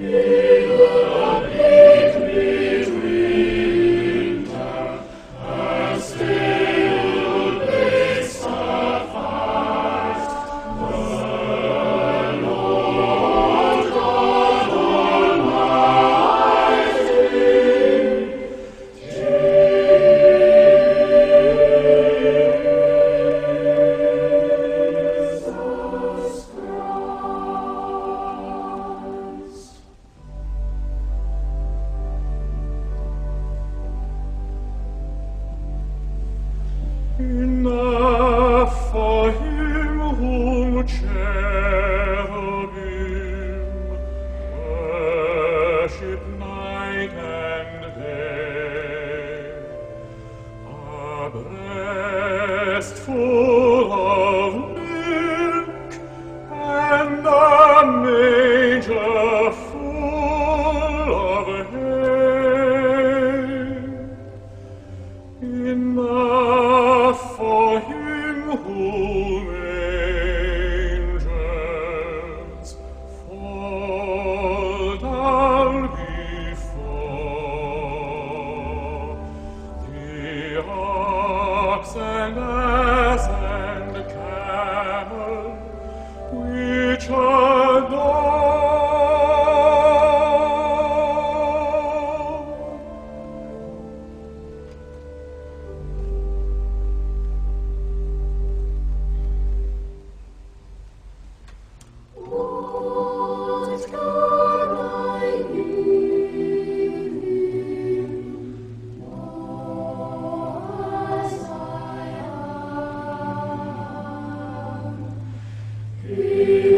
Yeah. Enough for him whom cherubim worship night and day. A of hoc Amen.